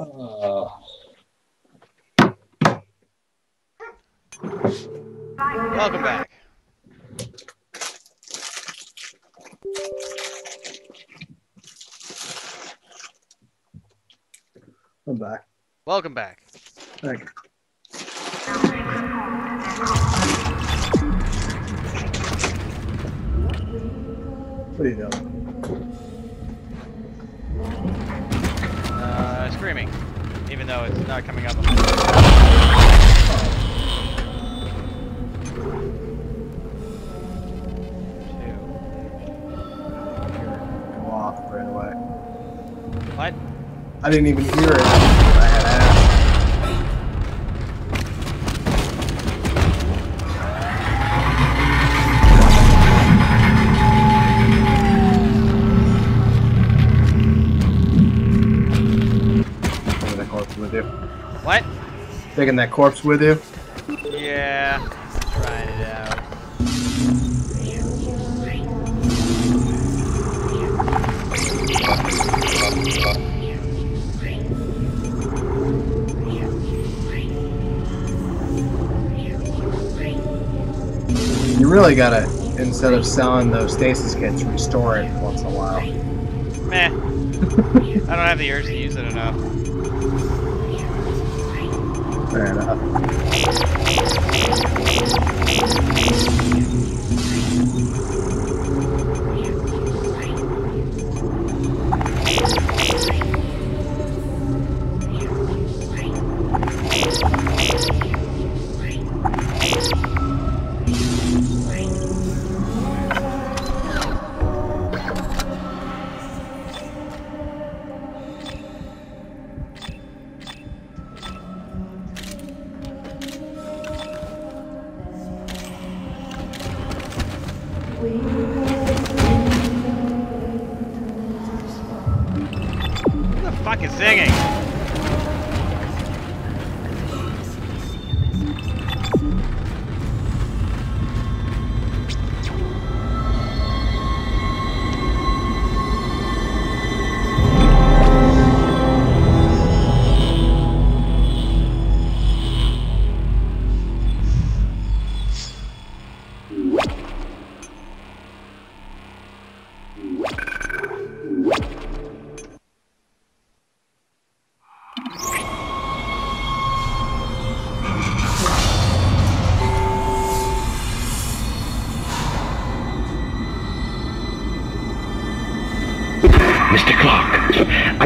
Uh, Welcome back. I'm back. Welcome back. Thank you. What are you doing? Though it's not coming up on my Go off right away. What? I didn't even hear it. Taking that corpse with you. Yeah. Trying it out. You really gotta, instead of selling those stasis kits, restore it once in a while. Meh. I don't have the urge to use it enough. นะ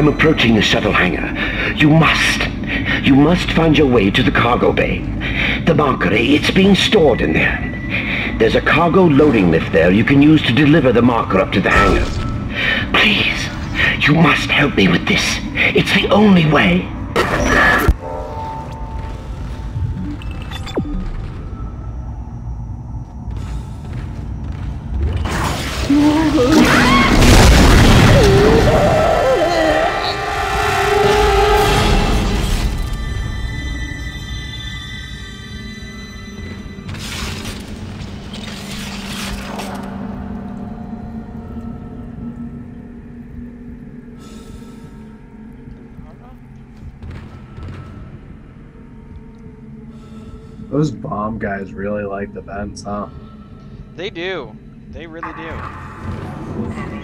I'm approaching the shuttle hangar. You must, you must find your way to the cargo bay. The marker, it's being stored in there. There's a cargo loading lift there you can use to deliver the marker up to the hangar. Please, you must help me with this. It's the only way. Those bomb guys really like the vents, huh? They do. They really do.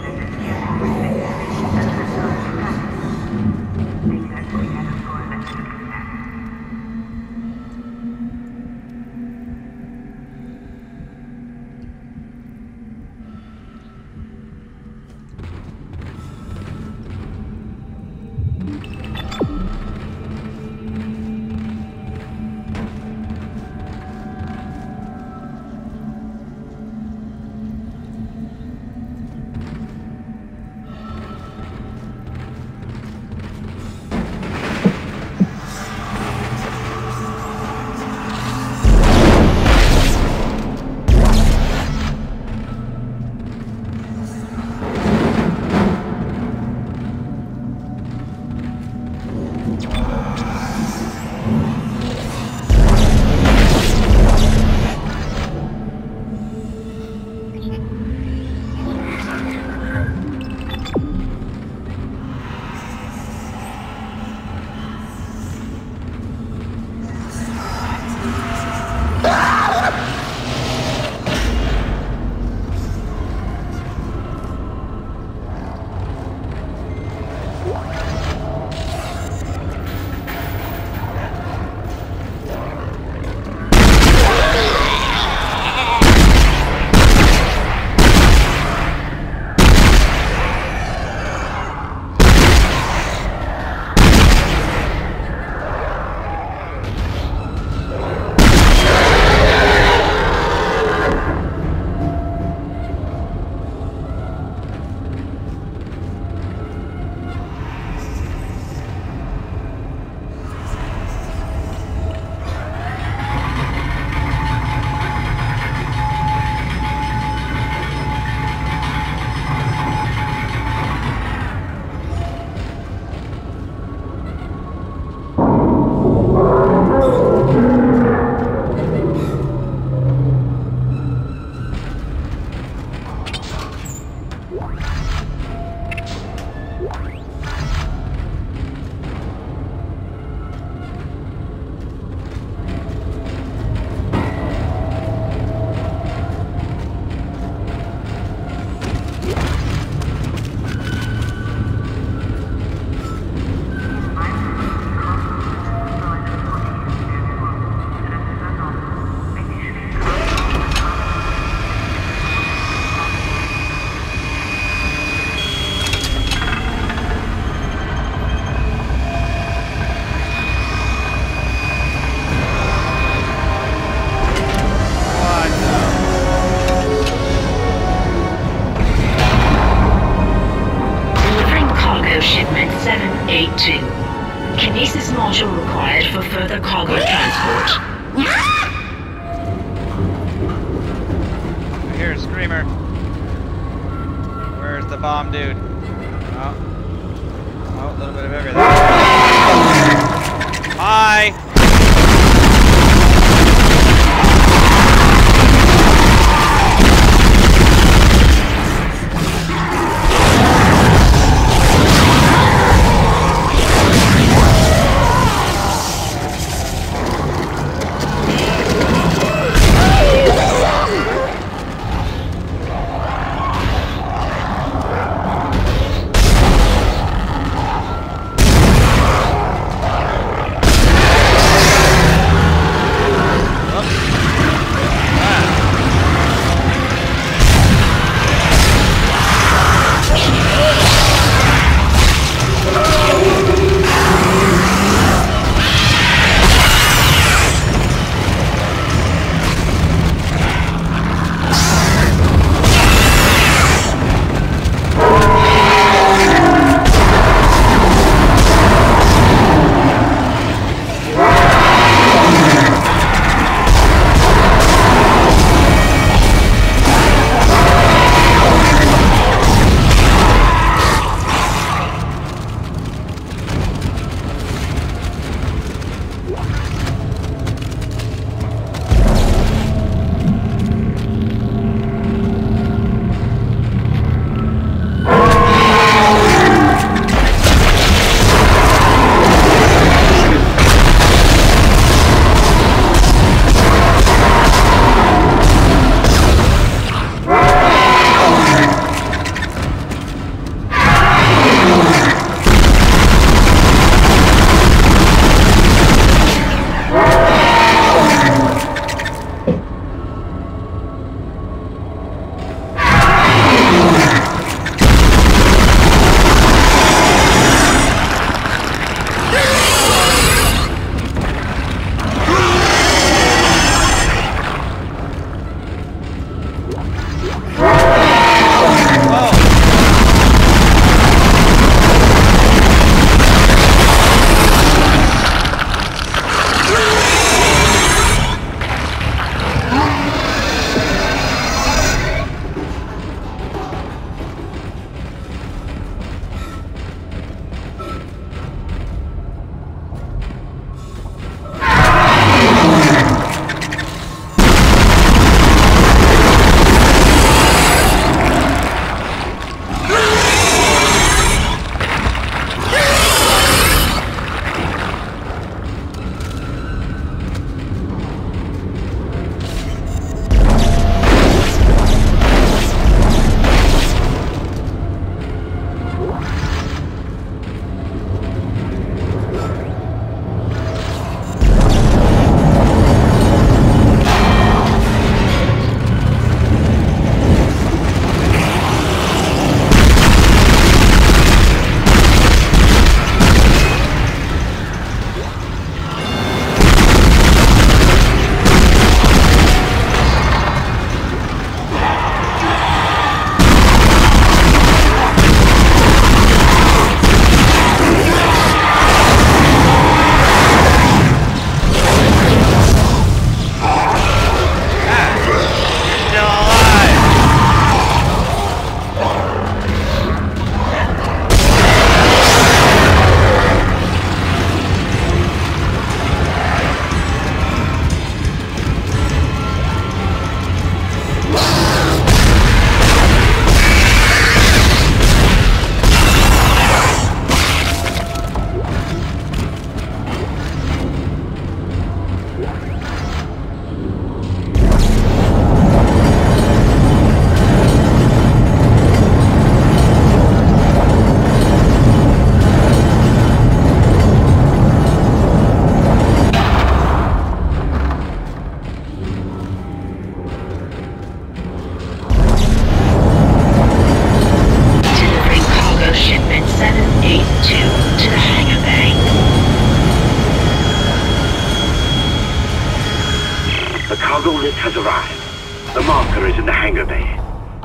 Hangar bay.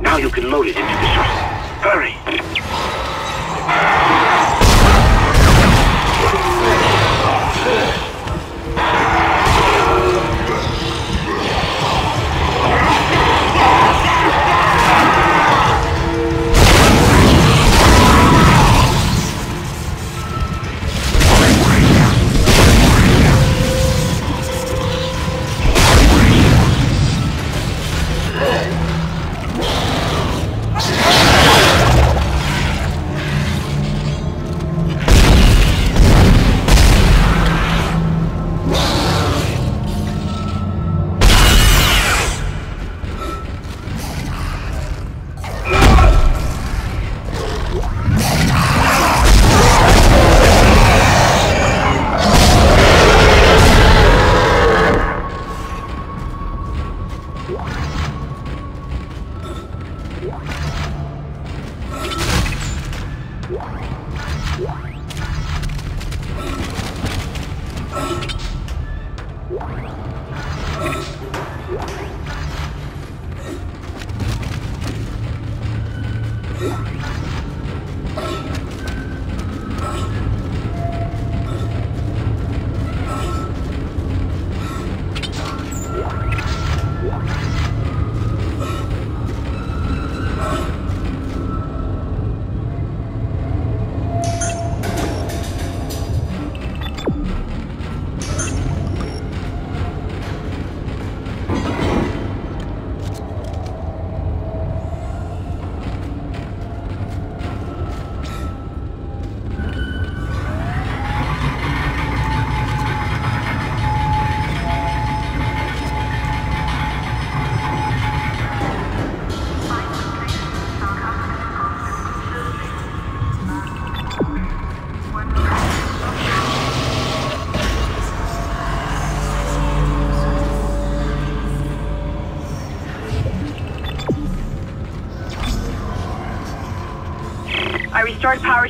Now you can load it into the shuttle. Hurry!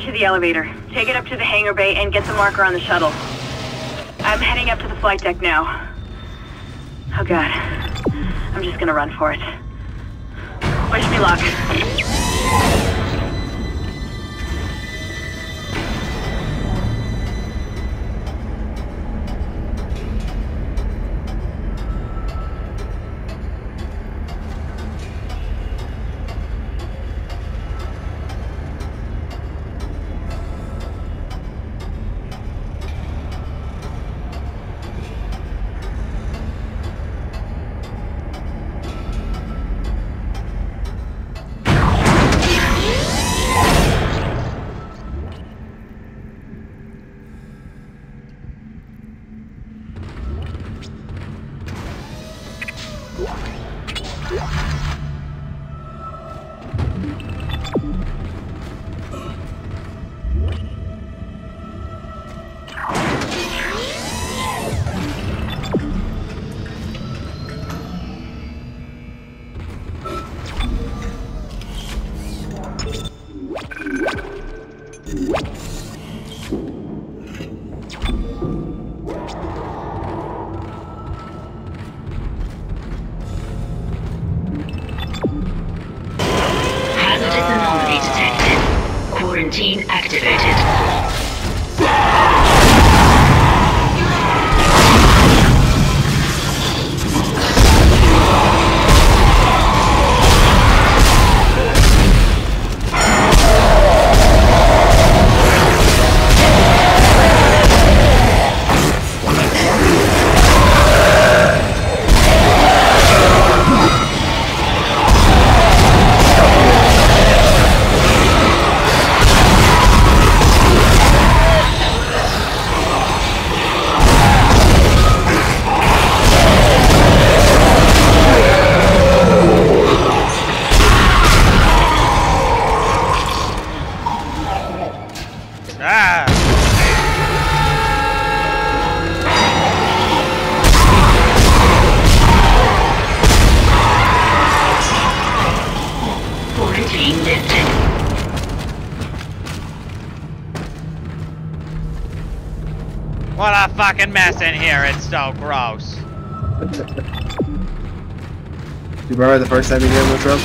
To the elevator. Take it up to the hangar bay and get the marker on the shuttle. I'm heading up to the flight deck now. Oh god. I'm just gonna run for it. Wish me luck. 17 activated. So gross. You remember the first time you did Lutro?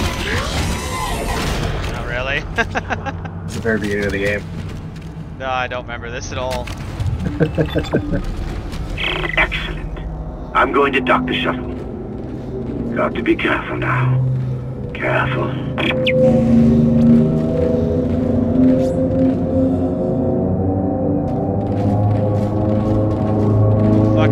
Not really. it's The very beginning of the game. no, I don't remember this at all. Excellent. I'm going to dock the shuttle. Got to be careful now. Careful.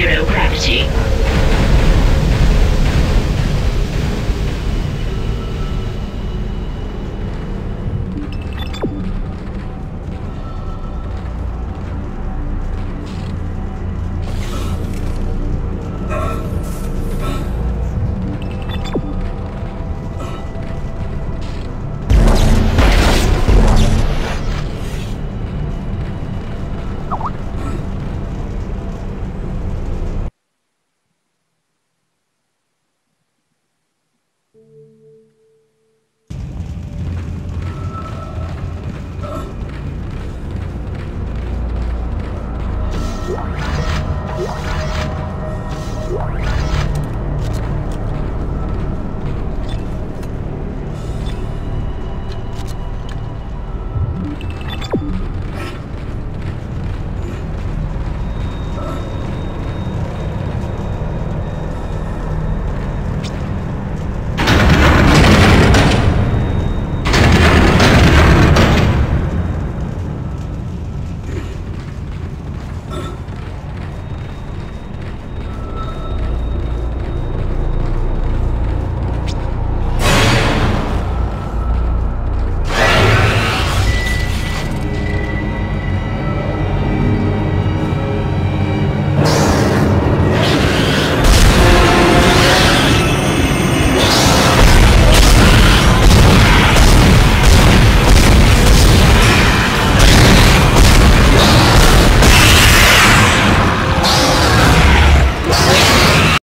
zero gravity.